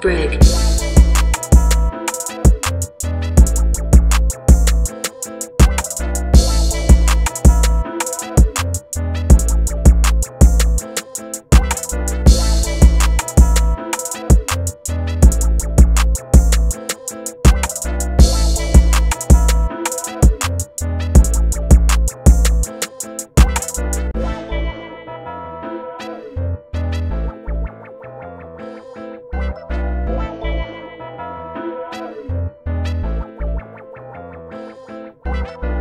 Break. you